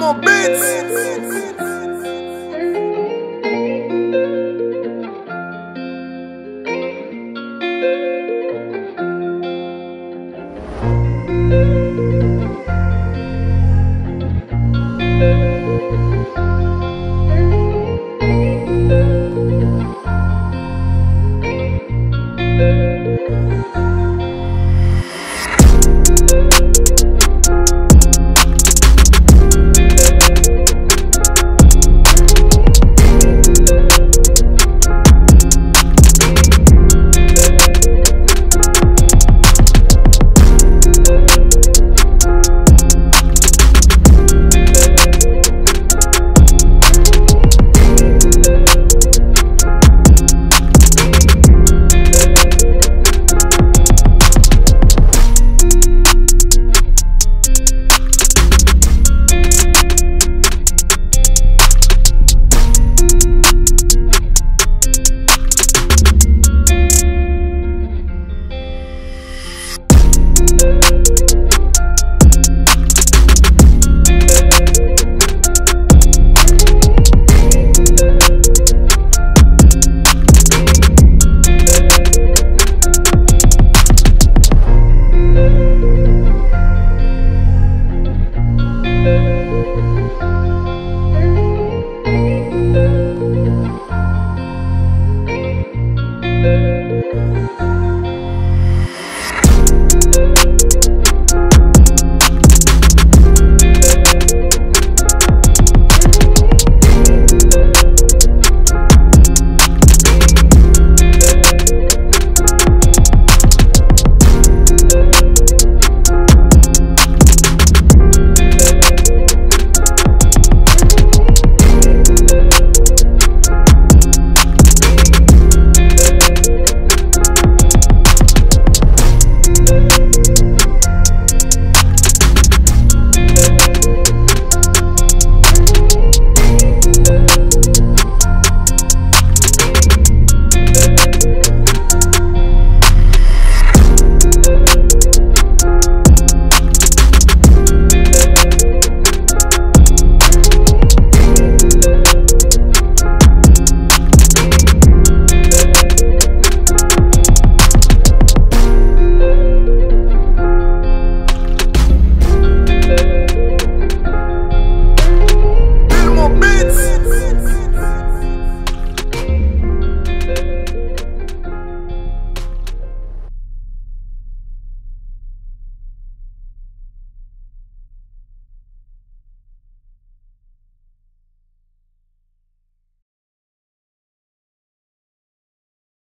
Memo Beats. Música